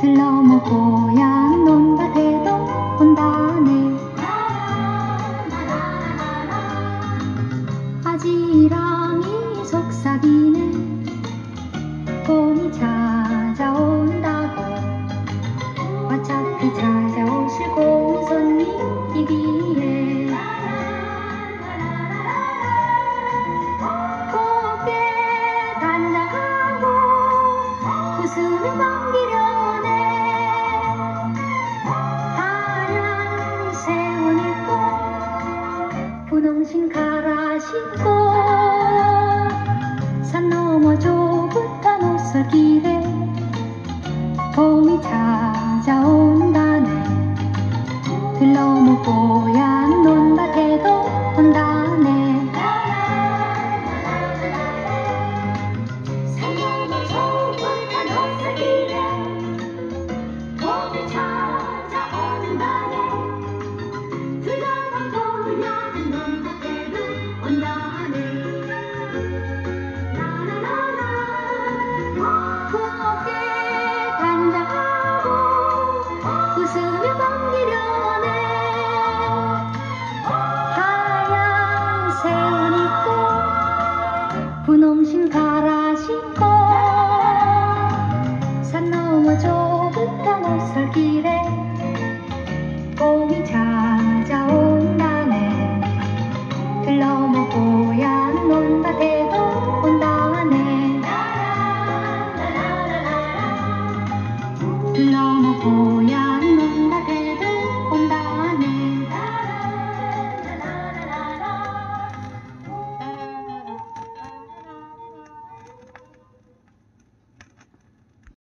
들러모 고향 논밭에도 온다네. 아지랑이 속삭이네. 봄이 찾아온다고. 어차피 찾아오시고 분홍신 가라신고 산 넘어 좁은 단옷을 길에 봄이 찾아온다네. 들러무 보야